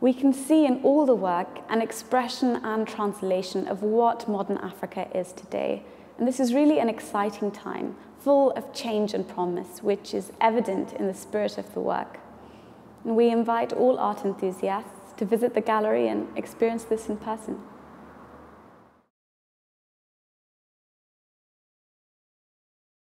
We can see in all the work an expression and translation of what modern Africa is today. And this is really an exciting time, full of change and promise, which is evident in the spirit of the work. And we invite all art enthusiasts to visit the gallery and experience this in person.